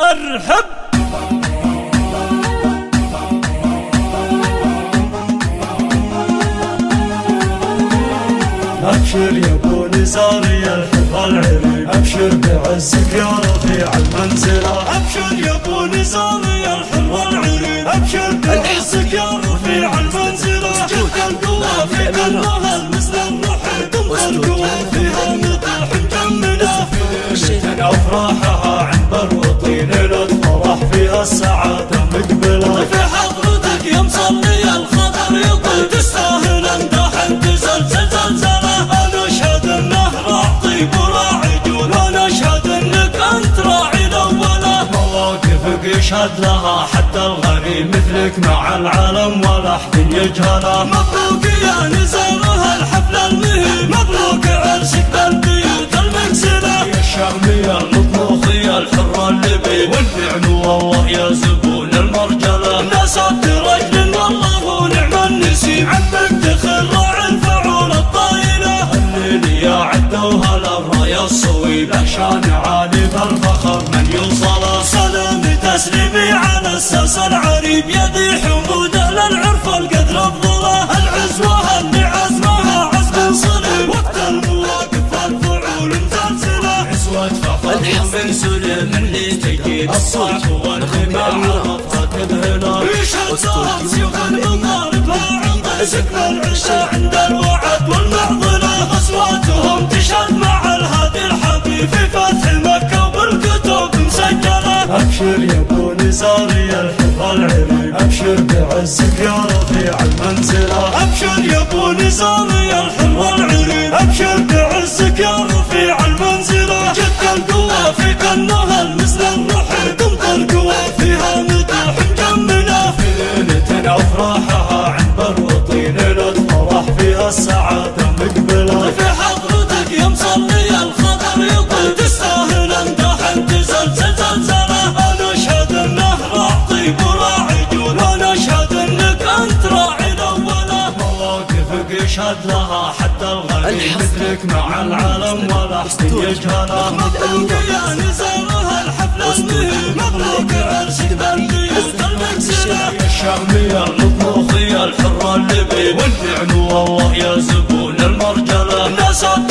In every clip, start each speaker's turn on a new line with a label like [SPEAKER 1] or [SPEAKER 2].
[SPEAKER 1] أرحب.
[SPEAKER 2] أبشر يا أبو نزاري الحب العريب. أبشر بعزك يا رفيع المنزله
[SPEAKER 1] أبشر يا أبو نزاري الحب العريب. أبشر بعزك يا رفيع المنزله جد القوى في قلبها
[SPEAKER 2] مواقفك يشهد لها حتى الغريب مثلك مع العالم ولا احد يجهله
[SPEAKER 1] مبروك يا نزارها الحفل المهيب. مبروك عرسك بالبيوت المكسله
[SPEAKER 2] يا الشامية المطبوخية الحرة اللبي. والفعل والله يا زبون المرجلة.
[SPEAKER 1] نسبت رجل والله ونعم النسي. عمك راعي الفعول الطايلة.
[SPEAKER 2] الليل يا عدة وهلا برايا الصويب شان
[SPEAKER 1] الساس العريب يدي حموده للعرف القدر افضله العزوة اللي عزمها عزم صلب. وقت المواقف الفعول مزلزله
[SPEAKER 2] عزوة فخر من سلم اللي تجيب والخمام عرفها تذهله
[SPEAKER 1] يشهد سهر سيوف المضارب لا عند سكن العشاء عند
[SPEAKER 2] رفيع يشهد لها حتى الغريب. مثلك مع العالم ولا احد يجهله
[SPEAKER 1] مبروك يا نزارها الحفل المهيب مبروك عرسك بالبيوت المكسله
[SPEAKER 2] يا الشامية المطبوخية الحرة اللبي والفعل والله يا زبون المرجلة.
[SPEAKER 1] نسبت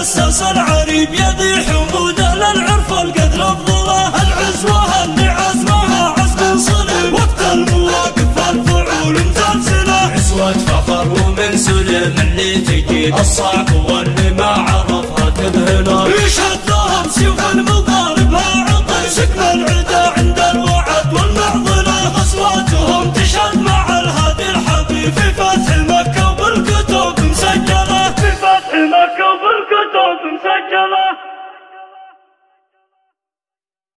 [SPEAKER 1] الساس العريب يدي حموده للعرف القدر افضله العزوه اللي عزمها عزم صلب وقت المواقف الفعول مزلزله
[SPEAKER 2] عزوة فخر ومن سلم اللي تجيب. الصعب واللي